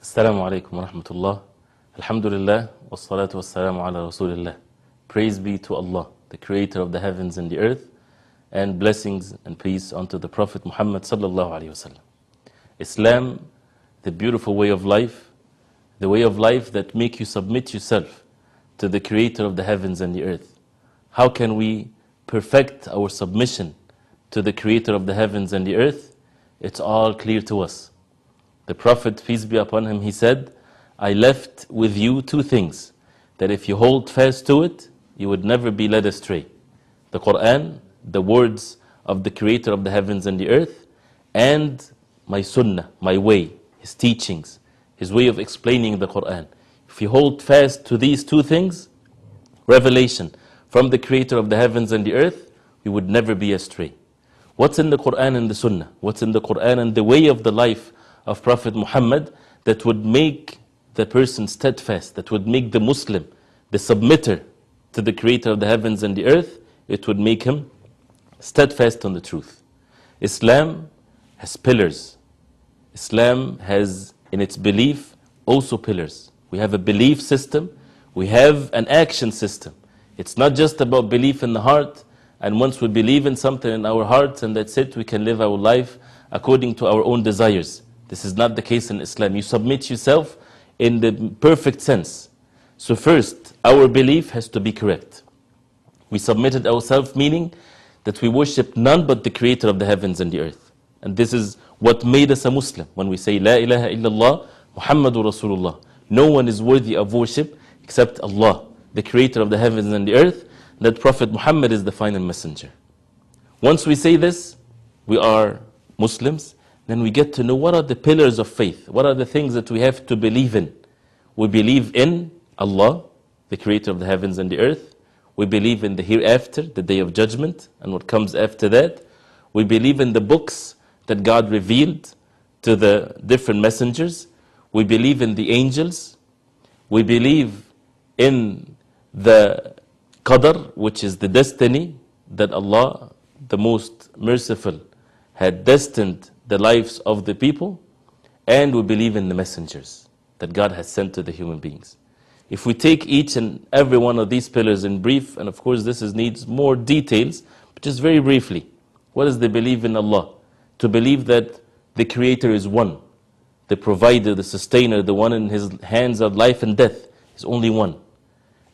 Assalamu alaikum wa rahmatullah. Alhamdulillah, wassalatu wassalamu ala rasulillah. Praise be to Allah, the creator of the heavens and the earth, and blessings and peace unto the Prophet Muhammad sallallahu alaihi wasallam. Islam, the beautiful way of life, the way of life that make you submit yourself to the creator of the heavens and the earth. How can we perfect our submission to the creator of the heavens and the earth? It's all clear to us. The Prophet, peace be upon him, he said, I left with you two things, that if you hold fast to it, you would never be led astray. The Quran, the words of the creator of the heavens and the earth, and my sunnah, my way, his teachings, his way of explaining the Quran. If you hold fast to these two things, revelation from the creator of the heavens and the earth, you would never be astray. What's in the Quran and the Sunnah? What's in the Quran and the way of the life of Prophet Muhammad that would make the person steadfast, that would make the Muslim, the submitter to the creator of the heavens and the earth, it would make him steadfast on the truth. Islam has pillars. Islam has in its belief also pillars. We have a belief system, we have an action system. It's not just about belief in the heart, and once we believe in something in our hearts and that's it, we can live our life according to our own desires. This is not the case in Islam. You submit yourself in the perfect sense. So, first, our belief has to be correct. We submitted ourselves, meaning that we worship none but the creator of the heavens and the earth. And this is what made us a Muslim. When we say, La ilaha illallah, Muhammadur Rasulullah. No one is worthy of worship except Allah, the creator of the heavens and the earth, that Prophet Muhammad is the final messenger. Once we say this, we are Muslims, then we get to know what are the pillars of faith, what are the things that we have to believe in. We believe in Allah, the creator of the heavens and the earth. We believe in the hereafter, the day of judgment, and what comes after that. We believe in the books that God revealed to the different messengers. We believe in the angels. We believe in the qadr, which is the destiny that Allah, the most merciful, had destined the lives of the people. And we believe in the messengers that God has sent to the human beings. If we take each and every one of these pillars in brief, and of course this is, needs more details, but just very briefly, what is the belief in Allah? To believe that the Creator is one, the provider, the sustainer, the one in His hands of life and death is only one.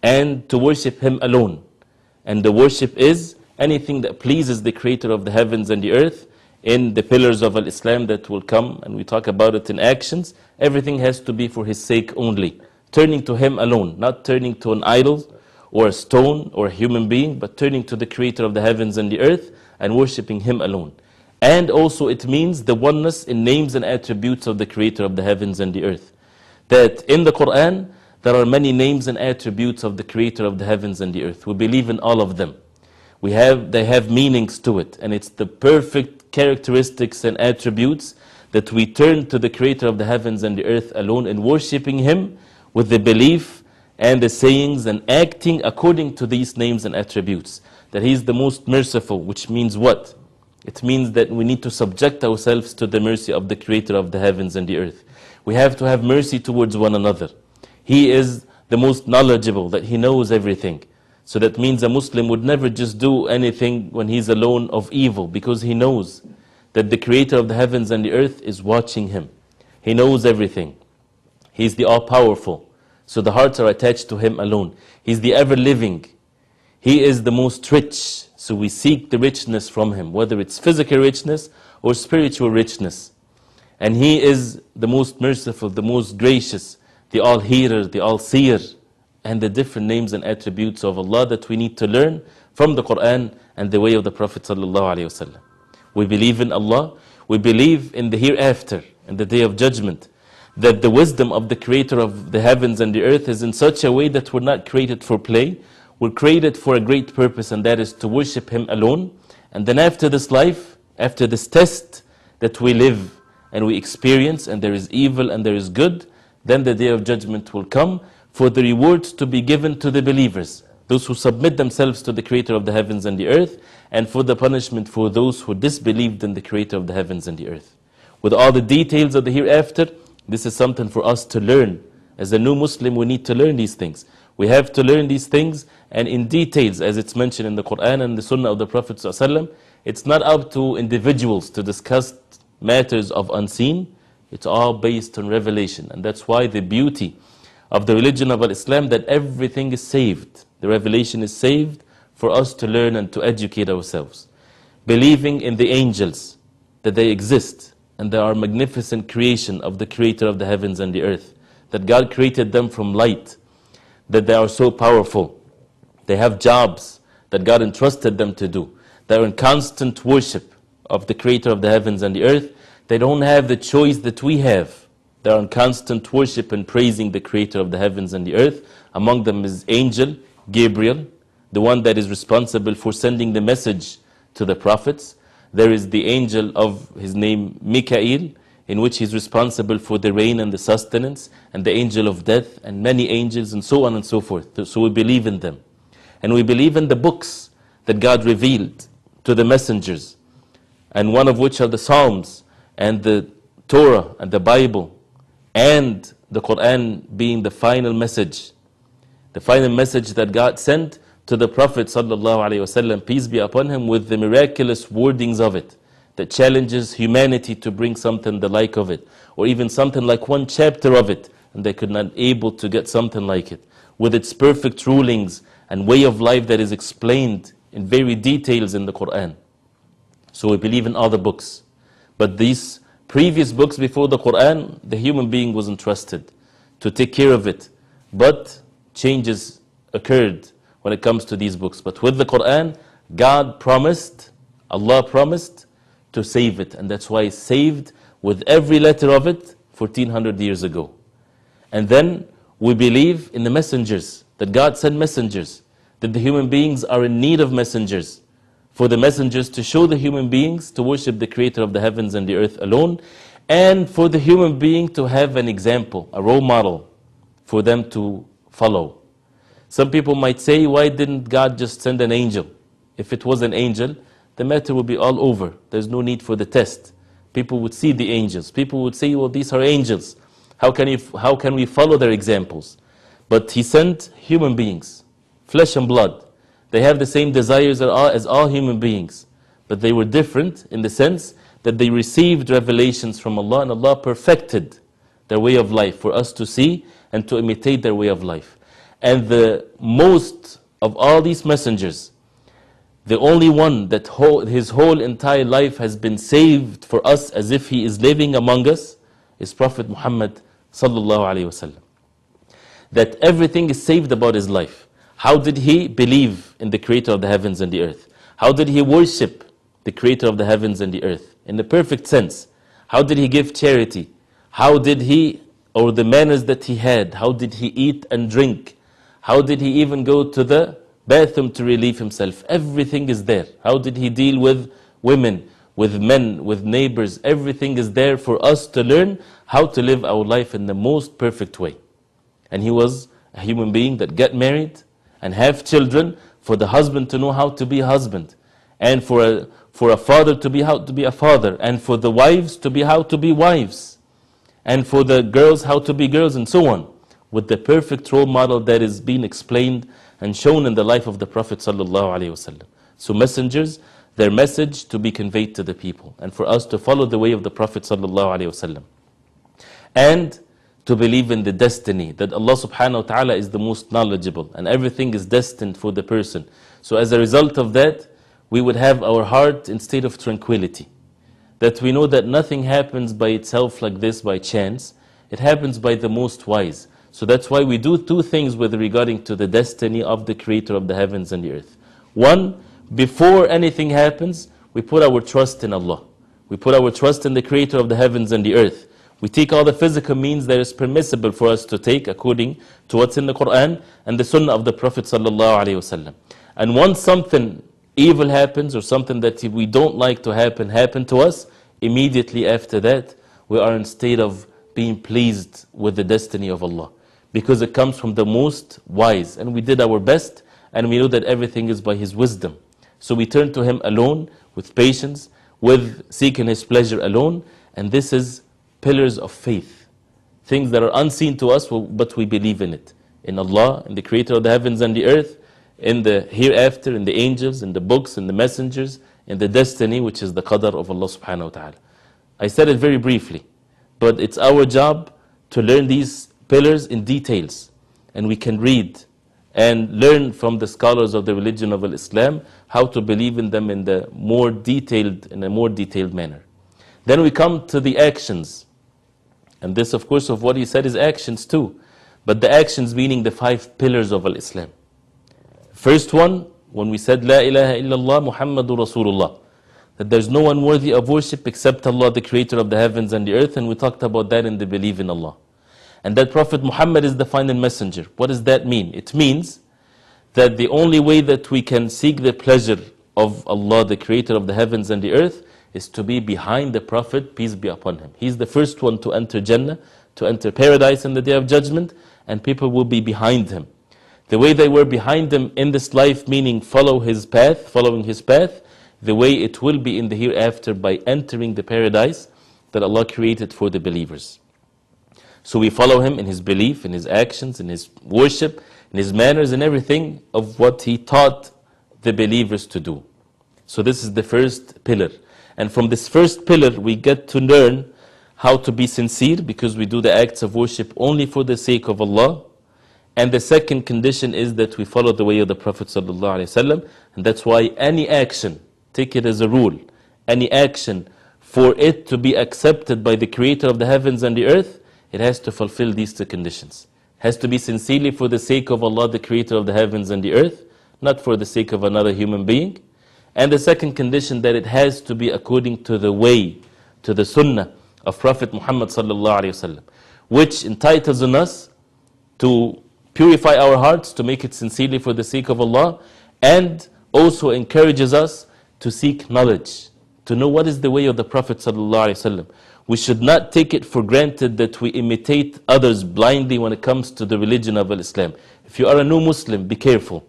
And to worship Him alone. And the worship is anything that pleases the Creator of the heavens and the earth in the pillars of Islam that will come, and we talk about it in actions. Everything has to be for His sake only. Turning to Him alone, not turning to an idol or a stone or a human being, but turning to the Creator of the heavens and the earth and worshipping Him alone. And also, it means the oneness in names and attributes of the Creator of the heavens and the earth. That in the Quran, there are many names and attributes of the Creator of the heavens and the earth. We believe in all of them. We have, they have meanings to it, and it's the perfect characteristics and attributes that we turn to the Creator of the heavens and the earth alone in worshipping Him with the belief and the sayings and acting according to these names and attributes. That He is the most merciful, which means what? It means that we need to subject ourselves to the mercy of the Creator of the heavens and the earth. We have to have mercy towards one another. He is the most knowledgeable, that He knows everything. So that means a Muslim would never just do anything when he's alone of evil, because he knows that the Creator of the heavens and the earth is watching him. He knows everything. He's the all powerful. So the hearts are attached to Him alone. He's the ever living. He is the most rich. So we seek the richness from Him, whether it's physical richness or spiritual richness. And He is the most merciful, the most gracious, the all hearer, the all seer, and the different names and attributes of Allah that we need to learn from the Quran and the way of the Prophet. We believe in Allah, we believe in the hereafter, in the day of judgment that the wisdom of the creator of the heavens and the earth is in such a way that we're not created for play, we're created for a great purpose, and that is to worship Him alone. And then after this life, after this test that we live and we experience, and there is evil and there is good, then the day of judgment will come for the rewards to be given to the believers, those who submit themselves to the creator of the heavens and the earth, and for the punishment for those who disbelieved in the creator of the heavens and the earth. With all the details of the hereafter, This is something for us to learn. As a new Muslim, we need to learn these things. We have to learn these things, and in details, as it's mentioned in the Quran and the Sunnah of the Prophet. ﷺ, it's not up to individuals to discuss matters of unseen. It's all based on revelation. And that's why the beauty of the religion of Islam that everything is saved. The revelation is saved for us to learn and to educate ourselves. Believing in the angels, that they exist, and they are magnificent creation of the creator of the heavens and the earth. That God created them from light, that they are so powerful. They have jobs that God entrusted them to do. They are in constant worship of the creator of the heavens and the earth. They don't have the choice that we have. They are in constant worship and praising the creator of the heavens and the earth. Among them is angel Gabriel, the one that is responsible for sending the message to the prophets. There is the angel of his name Mikael, in which he's responsible for the rain and the sustenance, and the angel of death, and many angels, and so on and so forth. So we believe in them. And we believe in the books that God revealed to the messengers, and one of which are the Psalms, and the Torah, and the Bible, and the Quran being the final message. The final message that God sent to the Prophet ﷺ, peace be upon him, with the miraculous wordings of it that challenges humanity to bring something the like of it, or even something like one chapter of it, and they could not able to get something like it, with its perfect rulings and way of life that is explained in very details in the Quran. So we believe in other books. But these previous books before the Quran, the human being was entrusted to take care of it. But changes occurred when it comes to these books. But with the Quran, God promised, Allah promised to save it. And that's why it's saved with every letter of it 1400 years ago. And then we believe in the messengers, that God sent messengers, that the human beings are in need of messengers. For the messengers to show the human beings to worship the creator of the heavens and the earth alone, and for the human being to have an example, a role model for them to follow. Some people might say, why didn't God just send an angel? If it was an angel, the matter would be all over. There's no need for the test. People would see the angels. People would say, well, these are angels. How can, you, how can we follow their examples? But he sent human beings, flesh and blood. They have the same desires as all, human beings. But they were different in the sense that they received revelations from Allah and Allah perfected their way of life for us to see and to imitate their way of life. And the most of all these messengers, the only one that whole, his whole entire life has been saved for us as if he is living among us is Prophet Muhammad. That everything is saved about his life. How did he believe in the creator of the heavens and the earth? How did he worship the creator of the heavens and the earth? In the perfect sense. How did he give charity? How did he, or the manners that he had, how did he eat and drink? How did he even go to the bathroom to relieve himself? Everything is there. How did he deal with women, with men, with neighbors? Everything is there for us to learn how to live our life in the most perfect way. And he was a human being that got married and have children for the husband to know how to be a husband and for a, for a father to be how to be a father and for the wives to be how to be wives and for the girls how to be girls and so on with the perfect role model that is being explained and shown in the life of the Prophet. So messengers, their message to be conveyed to the people and for us to follow the way of the Prophet. And to believe in the destiny that Allah subhanahu wa ta'ala is the most knowledgeable and everything is destined for the person. So as a result of that, we would have our heart in state of tranquility. That we know that nothing happens by itself like this by chance. It happens by the most wise. So that's why we do two things with regarding to the destiny of the creator of the heavens and the earth. One, before anything happens, we put our trust in Allah. We put our trust in the creator of the heavens and the earth. We take all the physical means that is permissible for us to take according to what's in the Quran and the Sunnah of the Prophet. And once something evil happens or something that we don't like to happen happen to us, immediately after that, we are in state of being pleased with the destiny of Allah because it comes from the most wise. And we did our best, and we know that everything is by His wisdom. So we turn to Him alone, with patience, with seeking His pleasure alone, and this is pillars of faith. things that are unseen to us, but we believe in it. In Allah, in the creator of the heavens and the earth, in the hereafter, in the angels, in the books, in the messengers, in the destiny, which is the qadr of Allah subhanahu wa ta'ala. I said it very briefly, but it's our job to learn these pillars in details. And we can read and learn from the scholars of the religion of Islam how to believe in them in the more detailed in a more detailed manner. Then we come to the actions. And this of course of what he said is actions too. But the actions meaning the five pillars of Al Islam. First one, when we said La ilaha illallah Muhammadur Rasulullah. That there's no one worthy of worship except Allah, the creator of the heavens and the earth, and we talked about that in the belief in Allah. And that Prophet Muhammad is the final messenger. What does that mean? It means that the only way that we can seek the pleasure of Allah, the creator of the heavens and the earth, is to be behind the Prophet, peace be upon him. He's the first one to enter Jannah, to enter paradise in the day of judgment, and people will be behind him. The way they were behind him in this life, meaning follow his path, following his path, the way it will be in the hereafter by entering the paradise that Allah created for the believers. So we follow him in his belief, in his actions, in his worship, in his manners, and everything of what he taught the believers to do. So this is the first pillar. And from this first pillar, we get to learn how to be sincere because we do the acts of worship only for the sake of Allah. And the second condition is that we follow the way of the Prophet. And that's why any action, take it as a rule, any action for it to be accepted by the Creator of the heavens and the earth, it has to fulfill these two conditions. It has to be sincerely for the sake of Allah, the Creator of the heavens and the earth, not for the sake of another human being. And the second condition that it has to be according to the way, to the sunnah of Prophet Muhammad sallallahu alaihi wasallam, which entitles us to purify our hearts, to make it sincerely for the sake of Allah, and also encourages us to seek knowledge, to know what is the way of the Prophet sallallahu alaihi wasallam. We should not take it for granted that we imitate others blindly when it comes to the religion of Islam. If you are a new Muslim, be careful.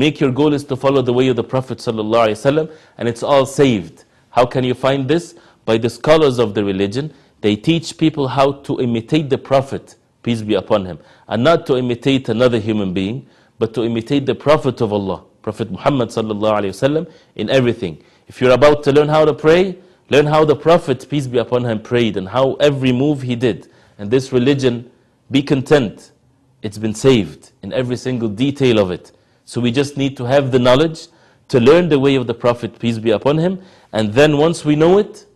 Make your goal is to follow the way of the Prophet ﷺ, and it's all saved. How can you find this? By the scholars of the religion. They teach people how to imitate the Prophet, peace be upon him, and not to imitate another human being, but to imitate the Prophet of Allah, Prophet Muhammad ﷺ, in everything. If you're about to learn how to pray, Learn how the Prophet, peace be upon him, prayed and how every move he did. And this religion, be content. It's been saved in every single detail of it. So we just need to have the knowledge to learn the way of the Prophet, peace be upon him. And then once we know it,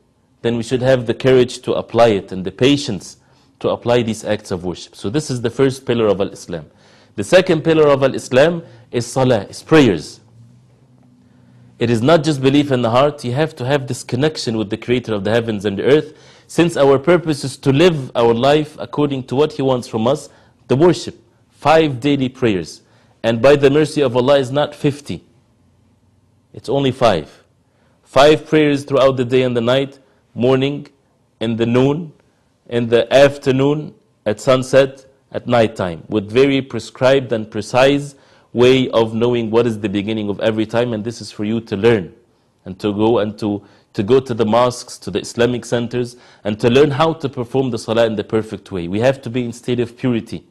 then we should have the courage to apply it and the patience to apply these acts of worship. So this is the first pillar of Al-Islam. The second pillar of Al-Islam is salah, is prayers. It is not just belief in the heart, you have to have this connection with the creator of the heavens and the earth. Since our purpose is to live our life according to what he wants from us, the worship, five daily prayers. And by the mercy of Allah is not 50. It's only five. Five prayers throughout the day and the night, morning, in the noon, in the afternoon, at sunset, at night time, with very prescribed and precise way of knowing what is the beginning of every time, and this is for you to learn and to go and to, to go to the mosques, to the Islamic centers, and to learn how to perform the salah in the perfect way. We have to be in state of purity.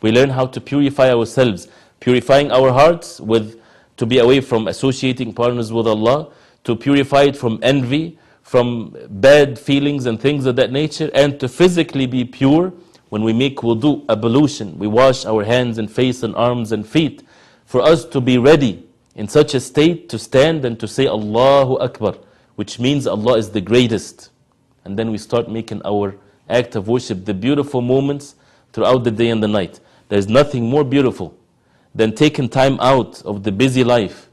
We learn how to purify ourselves, purifying our hearts with to be away from associating partners with Allah, to purify it from envy, from bad feelings and things of that nature, and to physically be pure when we make wudu, ablution. We wash our hands and face and arms and feet for us to be ready in such a state to stand and to say Allahu Akbar, which means Allah is the greatest. And then we start making our act of worship, the beautiful moments throughout the day and the night. There's nothing more beautiful than taking time out of the busy life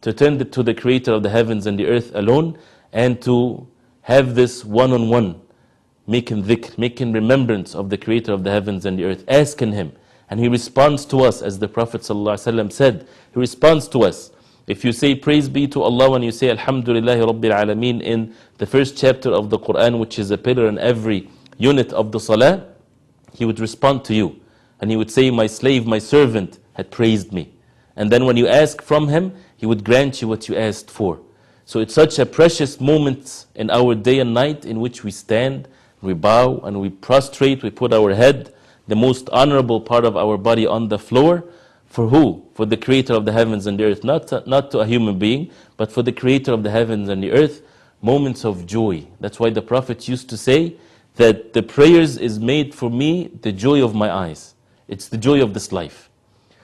to turn to the Creator of the heavens and the earth alone and to have this one on one, making dhikr, making remembrance of the Creator of the heavens and the earth, asking Him and He responds to us, as the Prophet ﷺ said, He responds to us. If you say praise be to Allah when you say Alhamdulillah Rabbil Alameen in the first chapter of the Quran, which is a pillar in every unit of the Salah, He would respond to you. And He would say, My slave, my servant had praised me. And then when you ask from Him, He would grant you what you asked for. So it's such a precious moment in our day and night in which we stand, we bow and we prostrate, we put our head, the most honorable part of our body on the floor. For who? For the creator of the heavens and the earth. Not to, not to a human being, but for the creator of the heavens and the earth. Moments of joy. That's why the Prophet used to say that the prayers is made for me the joy of my eyes. It's the joy of this life.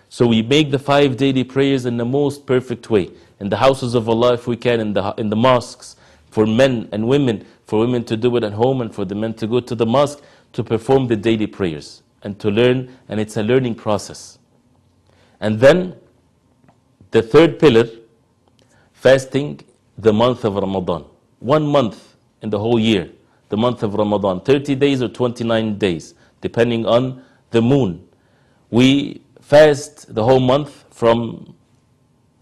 So we make the five daily prayers in the most perfect way. In the houses of Allah, if we can, in the, in the mosques, for men and women, for women to do it at home and for the men to go to the mosque to perform the daily prayers and to learn, and it's a learning process. And then the third pillar, fasting the month of Ramadan. One month in the whole year, the month of Ramadan, 30 days or 29 days, depending on the moon. We fast the whole month from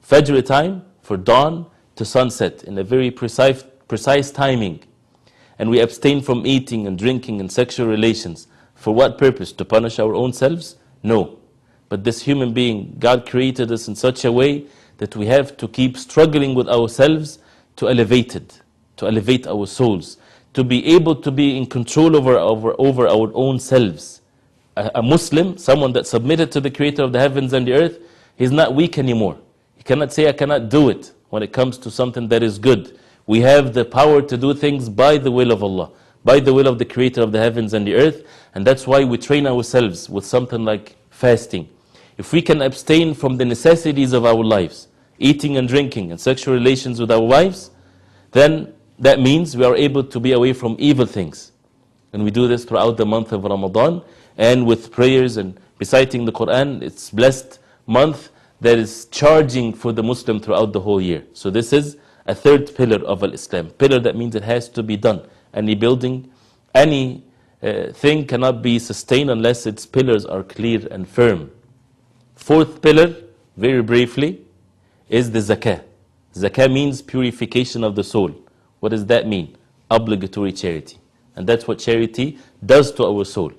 Fajr time for dawn to sunset in a very precise, precise timing. And we abstain from eating and drinking and sexual relations. For what purpose? To punish our own selves? No. But this human being, God created us in such a way that we have to keep struggling with ourselves to elevate it, to elevate our souls, to be able to be in control over, over, over our own selves. A, a Muslim, someone that submitted to the Creator of the heavens and the earth, he's not weak anymore. He cannot say, I cannot do it when it comes to something that is good. We have the power to do things by the will of Allah, by the will of the Creator of the heavens and the earth, and that's why we train ourselves with something like fasting. If we can abstain from the necessities of our lives, eating and drinking and sexual relations with our wives, then that means we are able to be away from evil things. And we do this throughout the month of Ramadan and with prayers and reciting the Quran. It's blessed month that is charging for the Muslim throughout the whole year. So this is a third pillar of Islam. Pillar that means it has to be done. Any building, any uh, thing cannot be sustained unless its pillars are clear and firm. Fourth pillar, very briefly, is the zakah. Zakah means purification of the soul. What does that mean? Obligatory charity. And that's what charity does to our soul.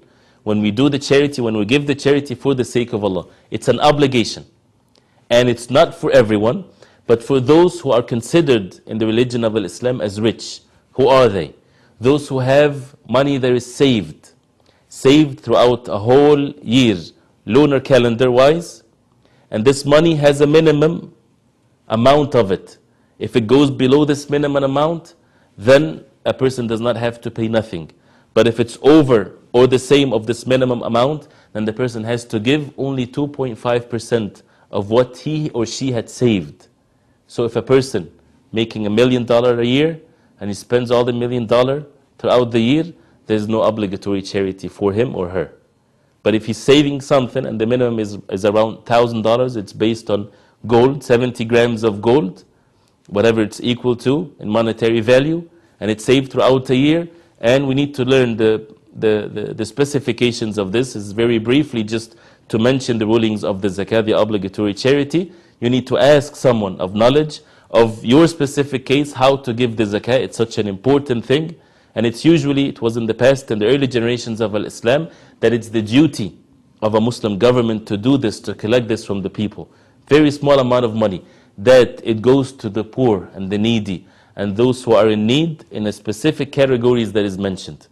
When we do the charity, when we give the charity for the sake of Allah, it's an obligation. And it's not for everyone, but for those who are considered in the religion of Islam as rich. Who are they? Those who have money that is saved, saved throughout a whole year, lunar calendar wise, and this money has a minimum amount of it. If it goes below this minimum amount, then a person does not have to pay nothing. But if it's over or the same of this minimum amount, then the person has to give only 2.5% of what he or she had saved. So if a person making a million dollar a year and he spends all the million dollar throughout the year, there's no obligatory charity for him or her. But if he's saving something and the minimum is, is around $1,000, it's based on gold, 70 grams of gold, whatever it's equal to in monetary value, and it's saved throughout the year. And we need to learn the, the, the, the specifications of this. Is very briefly just to mention the rulings of the zakah, the obligatory charity. You need to ask someone of knowledge of your specific case how to give the zakah. It's such an important thing. And it's usually, it was in the past, in the early generations of Islam, that it's the duty of a Muslim government to do this, to collect this from the people. Very small amount of money, that it goes to the poor and the needy and those who are in need in a specific categories that is mentioned.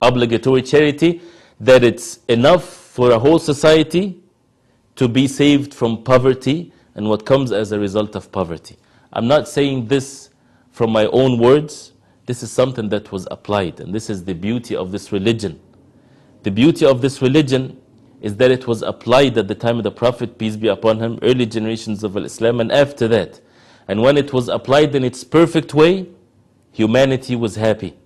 Obligatory charity, that it's enough for a whole society to be saved from poverty and what comes as a result of poverty. I'm not saying this from my own words, this is something that was applied, and this is the beauty of this religion. The beauty of this religion is that it was applied at the time of the Prophet, peace be upon him, early generations of Islam, and after that. And when it was applied in its perfect way, humanity was happy.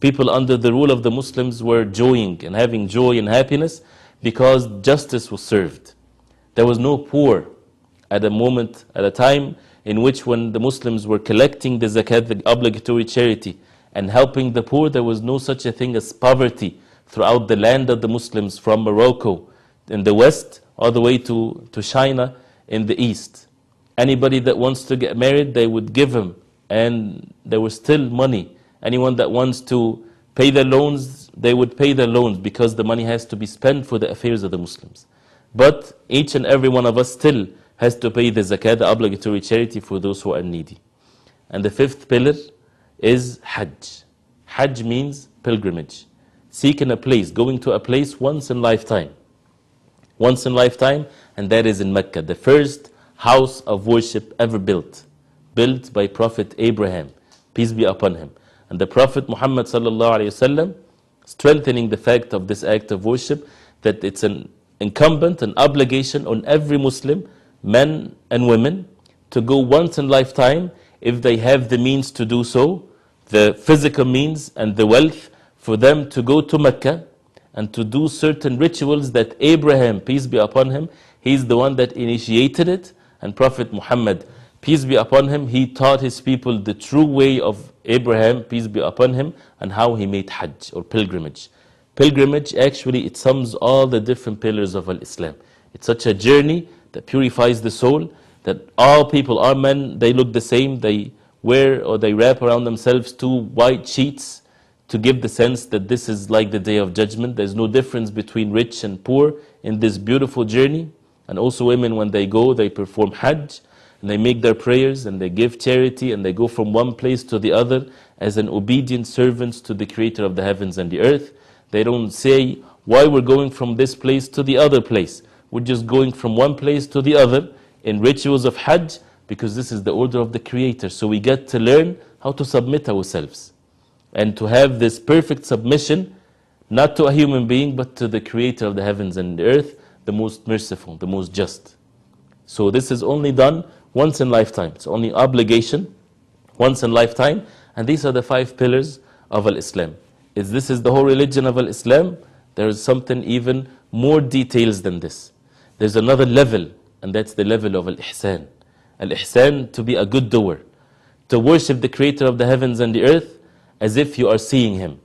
People under the rule of the Muslims were joying and having joy and happiness because justice was served. There was no poor at a moment, at a time in which when the Muslims were collecting the zakat, the obligatory charity, and helping the poor, there was no such a thing as poverty throughout the land of the Muslims from Morocco in the west all the way to, to China in the east. Anybody that wants to get married, they would give him, and there was still money. Anyone that wants to pay their loans, they would pay their loans because the money has to be spent for the affairs of the Muslims. But each and every one of us still has to pay the zakat, the obligatory charity for those who are needy. And the fifth pillar is Hajj. Hajj means pilgrimage. seeking a place, going to a place once in lifetime. Once in lifetime, and that is in Mecca, the first house of worship ever built, built by Prophet Abraham, peace be upon him. And the Prophet Muhammad wasallam strengthening the fact of this act of worship that it's an incumbent, an obligation on every Muslim, men and women, to go once in lifetime if they have the means to do so, the physical means and the wealth, for them to go to Mecca and to do certain rituals that Abraham, peace be upon him, he's the one that initiated it, and Prophet Muhammad, peace be upon him, he taught his people the true way of Abraham, peace be upon him, and how he made Hajj or pilgrimage. Pilgrimage actually it sums all the different pillars of Islam. It's such a journey that purifies the soul that all people, all men, they look the same. They wear or they wrap around themselves two white sheets to give the sense that this is like the day of judgment. There's no difference between rich and poor in this beautiful journey. And also women, when they go, they perform Hajj and they make their prayers and they give charity and they go from one place to the other as an obedient servants to the creator of the heavens and the earth. They don't say why we're going from this place to the other place. We're just going from one place to the other in rituals of Hajj because this is the order of the creator. So we get to learn how to submit ourselves and to have this perfect submission not to a human being but to the creator of the heavens and the earth, the most merciful, the most just. So this is only done once in lifetime. It's only obligation once in lifetime. And these are the five pillars of Al-Islam. Is this is the whole religion of Al-Islam? There is something even more details than this. There's another level, and that's the level of Al-Ihsan. Al-Ihsan, to be a good doer. To worship the creator of the heavens and the earth as if you are seeing him.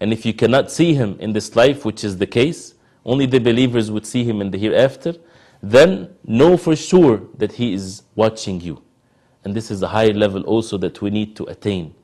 And if you cannot see him in this life, which is the case, only the believers would see him in the hereafter, then know for sure that he is watching you. And this is a higher level also that we need to attain.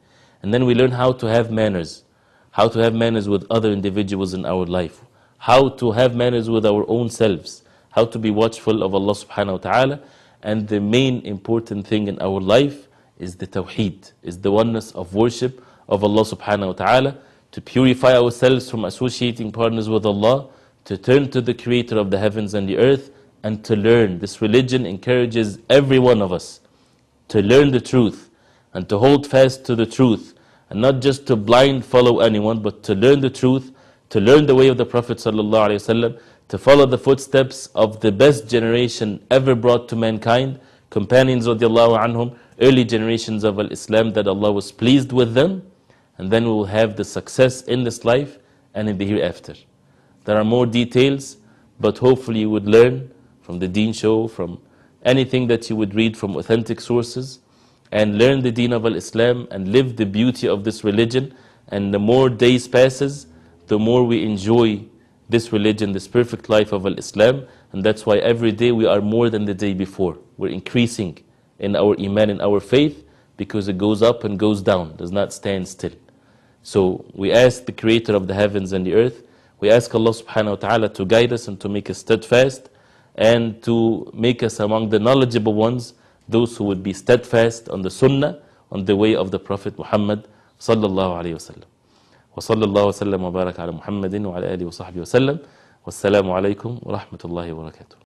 And then we learn how to have manners, how to have manners with other individuals in our life, how to have manners with our own selves, how to be watchful of Allah subhanahu wa ta'ala. And the main important thing in our life is the tawheed, is the oneness of worship of Allah subhanahu wa ta'ala, to purify ourselves from associating partners with Allah, to turn to the creator of the heavens and the earth, and to learn. This religion encourages every one of us to learn the truth and to hold fast to the truth and not just to blind follow anyone but to learn the truth to learn the way of the prophet wasallam to follow the footsteps of the best generation ever brought to mankind companions radiallahu anhum early generations of islam that Allah was pleased with them and then we will have the success in this life and in the hereafter there are more details but hopefully you would learn from the deen show from anything that you would read from authentic sources and learn the deen of Al Islam and live the beauty of this religion. And the more days passes, the more we enjoy this religion, this perfect life of Al Islam. And that's why every day we are more than the day before. We're increasing in our iman, in our faith, because it goes up and goes down, does not stand still. So we ask the creator of the heavens and the earth, we ask Allah subhanahu wa ta'ala to guide us and to make us steadfast and to make us among the knowledgeable ones, those who would be steadfast on the sunnah, on the way of the Prophet Muhammad sallallahu alayhi wa sallam. وصلى الله وسلم وبارك على محمد وعلى آله وصحبه وسلم والسلام عليكم ورحمة الله وبركاته